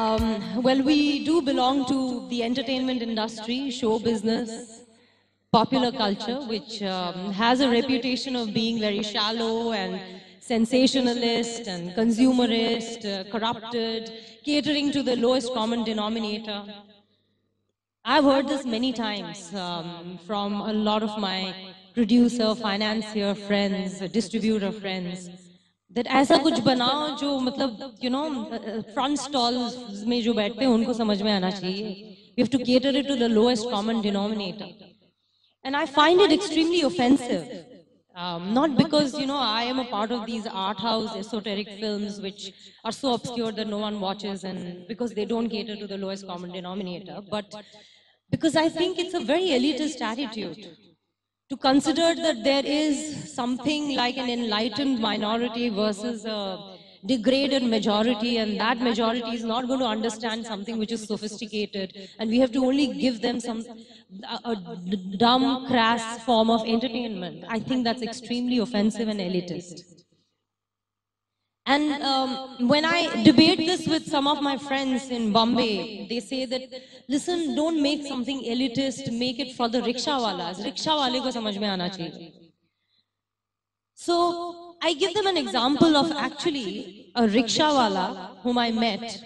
Um, well, we do belong to the entertainment industry, show business, popular culture, which um, has a reputation of being very shallow and sensationalist and consumerist, uh, corrupted, catering to the lowest common denominator. I've heard this many times um, from a lot of my producer, financier friends, distributor friends. that ऐसा कुछ बनाओ जो मतलब you know front stalls में जो बैठते हैं उनको समझ में आना चाहिए we have to cater it to the lowest common denominator and I find it extremely offensive um, not because you know I am a part of these art house esoteric films which are so obscure that no one watches and because they don't cater to the lowest common denominator but because I think it's a very elitist attitude to consider that there is something like an enlightened minority versus a degraded majority and that majority is not going to understand something which is sophisticated and we have to only give them some a, a dumb crass form of entertainment. I think that's extremely offensive and elitist and um, when I debate this with some of my friends in Bombay, they say that, listen, don't make something elitist, make it for the rickshaw walas. Rickshaw wale ko samajh mein aana chahiye. So I give them an example of actually a rickshaw wala whom I met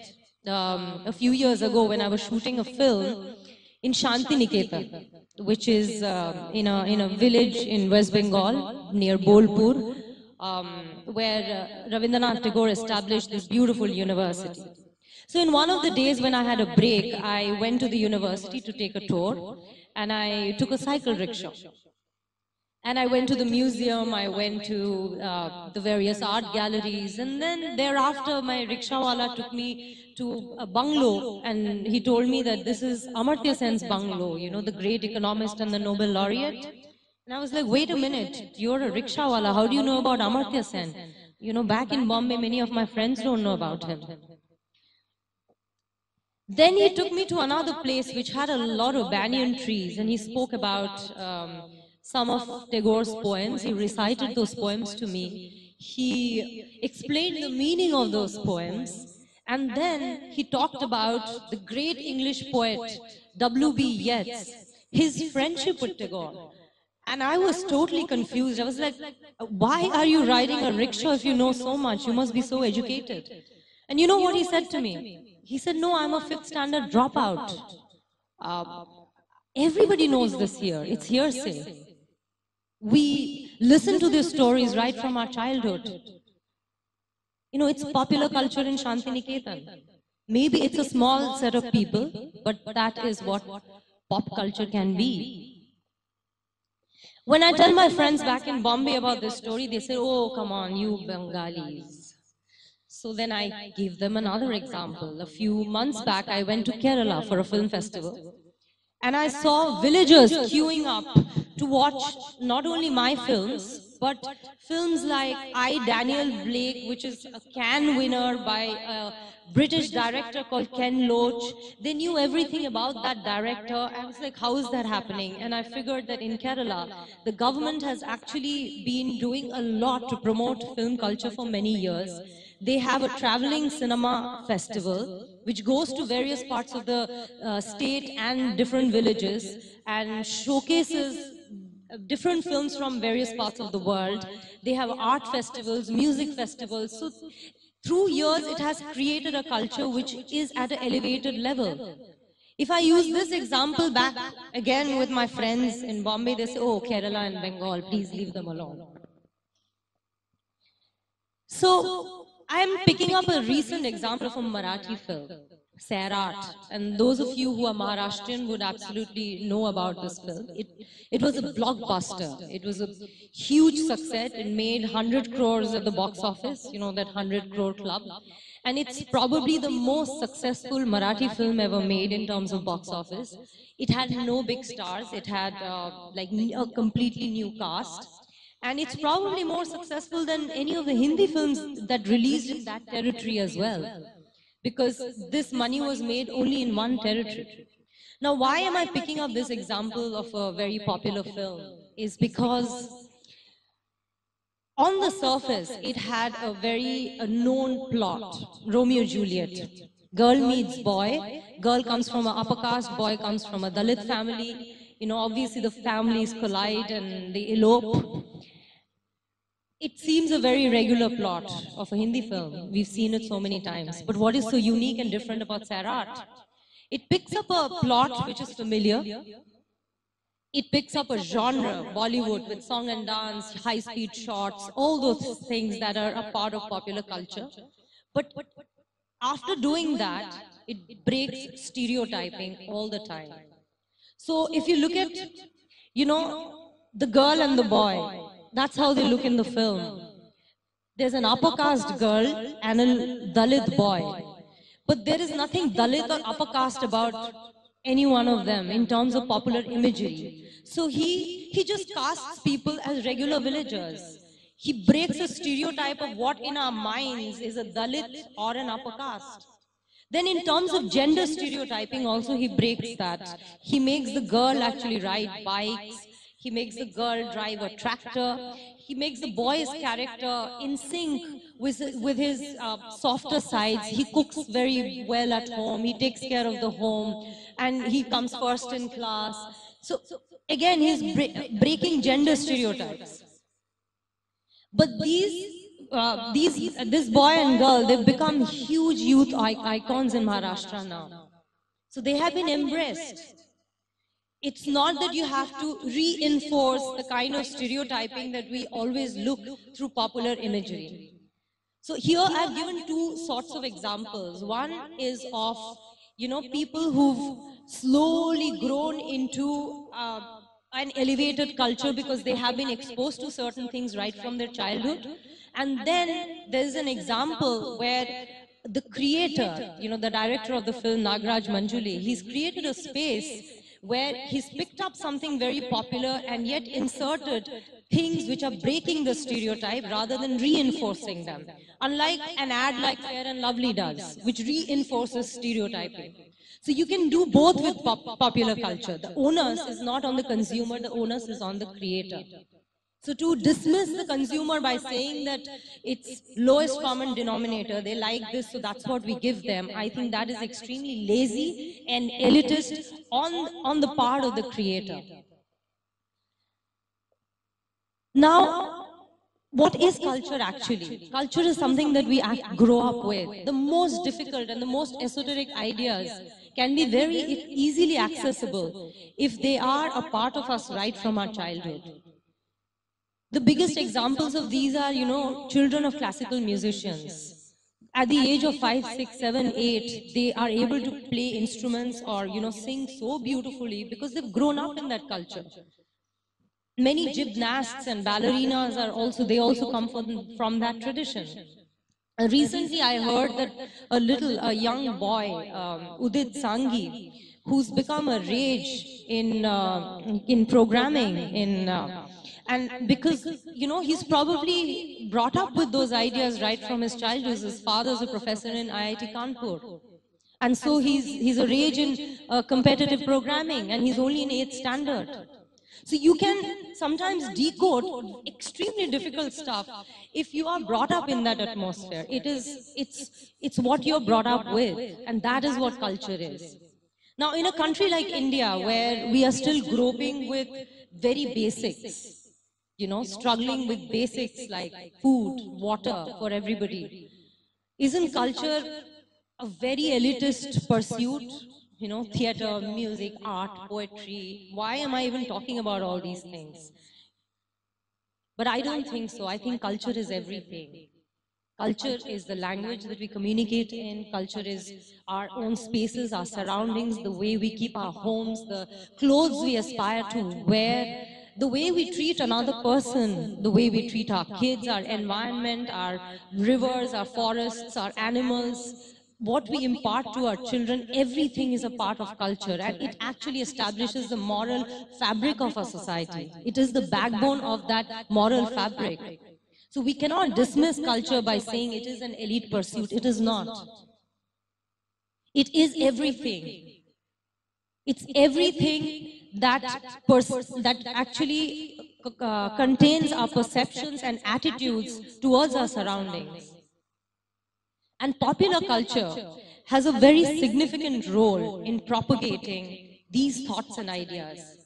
um, a few years ago when I was shooting a film in Shanti Niketan, which is uh, in, a, in a village in West Bengal near Bolpur um, where uh, Rabindranath Tagore established this beautiful university. So in one of the days when I had a break, I went to the university to take a tour and I took a cycle rickshaw. And I went to the museum, I went to uh, the various art galleries, and then thereafter my rickshawala took me to a bungalow and he told me that this is Amartya Sen's bungalow, you know, the great economist and the Nobel laureate. And I was like, wait a minute, you're a rickshawala. How do you know about Amartya Sen? You know, back in Bombay, many of my friends don't know about him. Then he took me to another place which had a lot of banyan trees, and he spoke about um, some of Tagore's poems. He recited those poems to me. He explained the meaning of those poems, and then he talked about the great English poet W.B. Yeats, his friendship with Tagore. And I was totally confused. I was like, why are you riding a rickshaw if you know so much? You must be so educated. And you know what he said to me? He said, no, I'm a fifth standard dropout. Uh, everybody knows this here. It's hearsay. We listen to these stories right from our childhood. You know, it's popular culture in Shantiniketan. Maybe it's a small set of people, but that is what pop culture can be. When I tell my friends back in Bombay about this story, they say, oh, oh come on, you Bengalis. So then I give them another example. A few months back, I went to Kerala for a film festival. And I saw villagers queuing up to watch not only my films, but films like I, Daniel Blake, which is a Cannes winner by a British director called Ken Loach. They knew everything about that director. I was like, how is that happening? And I figured that in Kerala, the government has actually been doing a lot to promote film culture for many years. They have a traveling cinema festival, which goes to various parts of the uh, state and different villages and showcases different films from various parts of the world. They have art festivals, music festivals. So through years, it has created a culture which is at an elevated level. If I use this example back again with my friends in Bombay, they say, oh, Kerala and Bengal, please leave them alone. So I'm picking up a recent example from Marathi film. Sairat. And those of you who are Maharashtrian would absolutely know about this film. It, it was a blockbuster. It was a huge success. It made 100 crores at the box office, you know, that 100 crore club. And it's probably the most successful Marathi film ever made in terms of box office. It had no big stars. It had uh, like a completely new cast. And it's probably more successful than any of the Hindi films that released in that territory as well because this money was made only in one territory. Now, why am I picking up this example of a very popular film? Is because on the surface, it had a very a known plot, Romeo Juliet. Girl meets boy. Girl comes from an upper caste, boy comes from a Dalit family. You know, obviously the families collide and they elope. It seems a very regular plot of a Hindi film. We've seen it so many times. But what is so unique and different about Sairat? It picks up a plot which is familiar. It picks up a genre, Bollywood, with song and dance, high-speed shots, all those things that are a part of popular culture. But after doing that, it breaks stereotyping all the time. So if you look at, you know, the girl and the boy, that's how they look in the film. There's an upper caste girl and a Dalit boy. But there is nothing Dalit or upper caste about any one of them in terms of popular imagery. So he, he just casts people as regular villagers. He breaks a stereotype of what in our minds is a Dalit or an upper caste. Then in terms of gender stereotyping also he breaks that. He makes the girl actually ride bikes. He makes the girl drive a tractor. He makes the boy's character in sync with, with his uh, softer sides. He cooks very well at home. He takes care of the home. And he comes first in class. So again, he's bre breaking gender stereotypes. But these uh, these, uh, this boy and girl, they've become huge youth icons in Maharashtra now. So they have been embraced. It's not that you have to reinforce the kind of stereotyping that we always look through popular imagery. So here I've given two sorts of examples. One is of, you know, people who've slowly grown into uh, an elevated culture because they have been exposed to certain things right from their childhood. And then there's an example where the creator, you know, the director of the film, Nagraj Manjule, he's created a space where he's picked up something very popular and yet inserted things which are breaking the stereotype rather than reinforcing them. Unlike an ad like Fair and Lovely does, which reinforces stereotyping. So you can do both with pop popular culture. The onus is not on the consumer, the onus is on the creator. So to dismiss the consumer by saying that it's lowest common denominator, they like this, so that's what we give them, I think that is extremely lazy and elitist on, on the part of the creator. Now, what is culture actually? Culture is something that we grow up with. The most difficult and the most esoteric ideas can be very easily accessible if they are a part of us right from our childhood. The biggest examples of these are, you know, children of classical musicians. At the age of five, six, seven, eight, they are able to play instruments or, you know, sing so beautifully because they've grown up in that culture. Many gymnasts and ballerinas are also, they also come from, from that tradition. And recently I heard that a little, a young boy, um, Udit Sanghi, who's become a rage in, uh, in programming, in uh, and because, you know, he's probably brought up with those ideas right from his childhood. His father's a professor in IIT Kanpur. And so he's, he's a rage in uh, competitive programming and he's only in 8th standard. So you can sometimes decode extremely difficult stuff if you are brought up in that atmosphere. It is, it's, it's what you're brought up with and that is what culture is. Now in a country like India where we are still groping with very basics, you know, struggling with basics like food, water for everybody. Isn't culture a very elitist pursuit? You know, theater, music, art, poetry. Why am I even talking about all these things? But I don't think so. I think culture is everything. Culture is the language that we communicate in. Culture is our own spaces, our surroundings, the way we keep our homes, the clothes we aspire to wear, the way we treat another person, the way we treat our kids, our environment, our rivers, our forests, our animals, what we impart to our children, everything is a part of culture and it actually establishes the moral fabric of our society. It is the backbone of that moral fabric. So we cannot dismiss culture by saying it is an elite pursuit. It is not. It is everything. It's everything that, that actually uh, contains our perceptions and attitudes towards our surroundings. And popular culture has a very significant role in propagating these thoughts and ideas.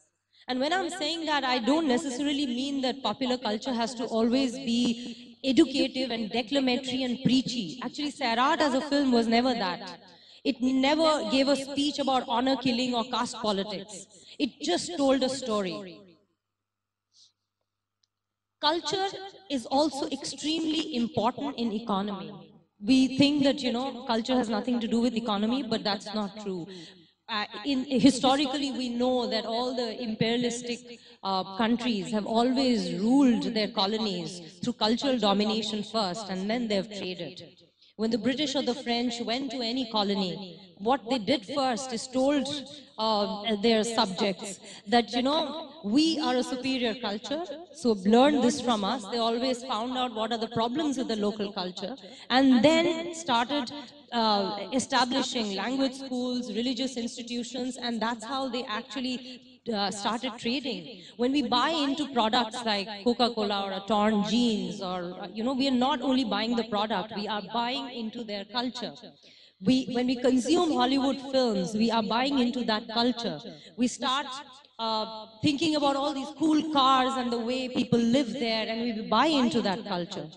And when I'm saying that, I don't necessarily mean that popular culture has to always be educative and declamatory and preachy. Actually, Sairat as a film was never that. It never gave a speech about honor killing or caste politics. It just told a story. Culture is also extremely important in economy. We think that, you know, culture has nothing to do with economy, but that's not true. Uh, in, historically, we know that all the imperialistic uh, countries have always ruled their colonies through cultural domination first, and then they've traded. When the British or the French went to any colony, what they did first is told uh, their subjects that, you know, we are a superior culture, so learn this from us. They always found out what are the problems with the local culture and then started uh, establishing language schools, religious institutions, and that's how they actually uh, started trading. When we buy into products like Coca-Cola or a torn jeans, or, uh, you know, we are not only buying the product, we are buying into their culture. We, when we consume Hollywood films, we are buying into that culture. We start uh, thinking about all these cool cars and the way people live there, and we buy into that culture.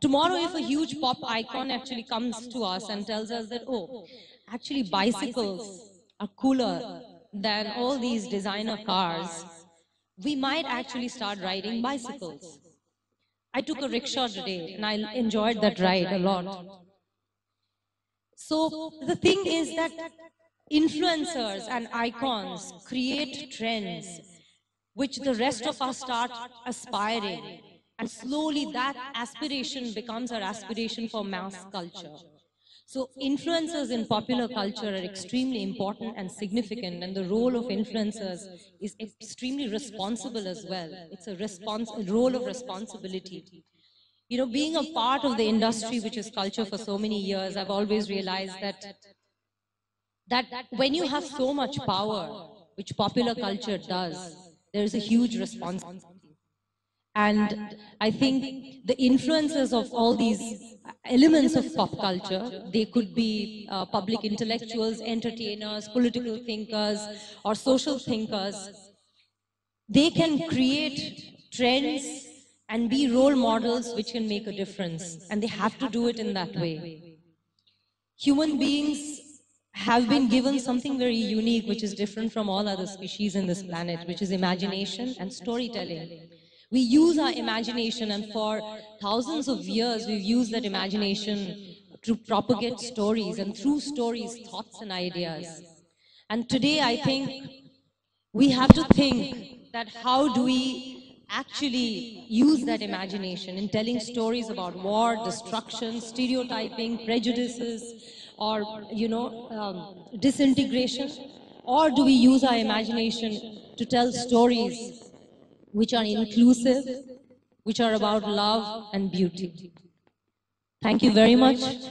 Tomorrow, if a huge pop icon actually comes to us and tells us that, oh, actually bicycles are cooler than all these designer cars, we might actually start riding bicycles. I took a rickshaw today and I enjoyed that ride a lot. So the thing is that influencers and icons create trends which the rest of us start aspiring. And slowly that aspiration becomes our aspiration for mass culture. So influencers in popular culture are extremely important and significant and the role of influencers is extremely responsible as well. It's a, response, a role of responsibility. You know, being a part of the industry, which is culture for so many years, I've always realized that, that when you have so much power, which popular culture does, there is a huge responsibility. And I think the influences of all these elements of pop culture, they could be uh, public intellectuals, entertainers, political thinkers, or social thinkers. They can create trends and be role models which can make a difference. And they have to do it in that way. Human beings have been given something very unique, which is different from all other species in this planet, which is imagination and storytelling. We use our imagination, and for thousands of years, we've used that imagination to propagate stories, and through stories, thoughts and ideas. And today, I think we have to think that how do we actually use that imagination in telling stories about war, destruction, stereotyping, prejudices, or, you know, um, disintegration? Or do we use our imagination to tell stories which are inclusive, which are about love and beauty? Thank you very much.